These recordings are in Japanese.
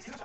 最 後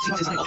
小さいと。